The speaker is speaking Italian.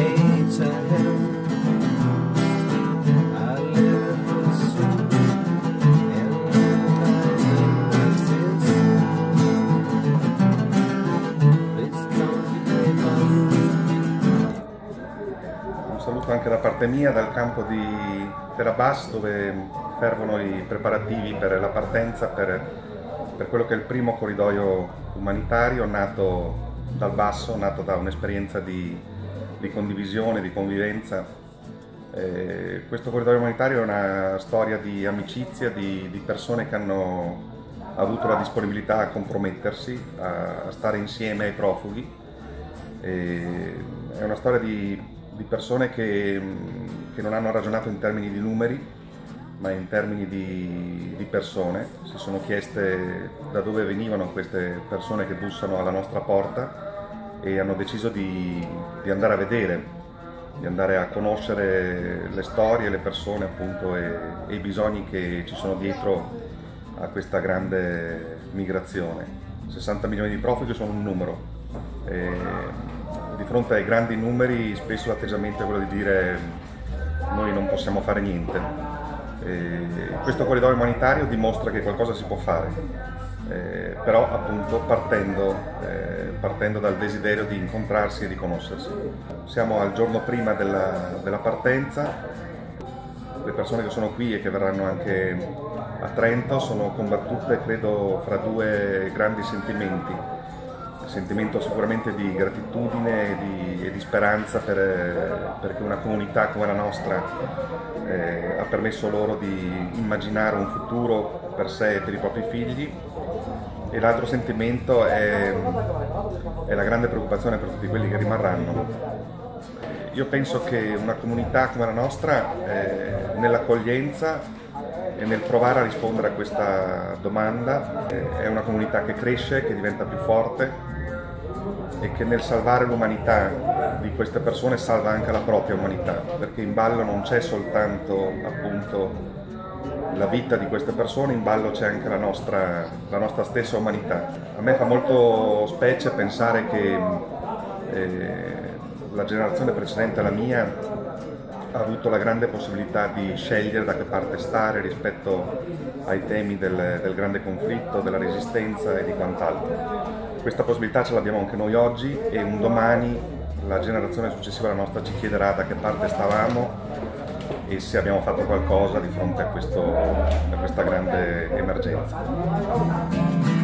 Un saluto anche da parte mia dal campo di Terabas dove fervono i preparativi per la partenza per, per quello che è il primo corridoio umanitario nato dal basso, nato da un'esperienza di, di, condivisione, di convivenza. Eh, questo corridoio umanitario è una storia di amicizia, di, di persone che hanno avuto la disponibilità a compromettersi, a, a stare insieme ai profughi. Eh, è una storia di, di persone che, che, non hanno ragionato in termini di numeri, ma in termini di, di, persone. Si sono chieste da dove venivano queste persone che bussano alla nostra porta e hanno deciso di, di andare a vedere, di andare a conoscere le storie, le persone appunto e, e i bisogni che ci sono dietro a questa grande migrazione. 60 milioni di profughi sono un numero. E di fronte ai grandi numeri spesso l'atteggiamento è quello di dire noi non possiamo fare niente. E questo corridoio umanitario dimostra che qualcosa si può fare, eh, però appunto partendo, eh, partendo, dal desiderio di incontrarsi e di conoscersi. Siamo al giorno prima della, della partenza, le persone che sono qui e che verranno anche a Trento sono combattute credo fra due grandi sentimenti. Sentimento sicuramente di gratitudine e di, e di speranza per, perché una comunità come la nostra eh, ha permesso loro di immaginare un futuro per sé e per i propri figli e l'altro sentimento è, è la grande preoccupazione per tutti quelli che rimarranno. Io penso che una comunità come la nostra, eh, nell'accoglienza e nel provare a rispondere a questa domanda, eh, è una comunità che cresce, che diventa più forte, e che nel salvare l'umanità di queste persone salva anche la propria umanità, perché in ballo non c'è soltanto appunto la vita di queste persone, in ballo c'è anche la nostra, la nostra stessa umanità. A me fa molto specie pensare che eh, la generazione precedente alla mia ha avuto la grande possibilità di scegliere da che parte stare rispetto ai temi del, del grande conflitto, della resistenza e di quant'altro. Questa possibilità ce l'abbiamo anche noi oggi e un domani la generazione successiva alla nostra ci chiederà da che parte stavamo e se abbiamo fatto qualcosa di fronte a, questo, a questa grande emergenza.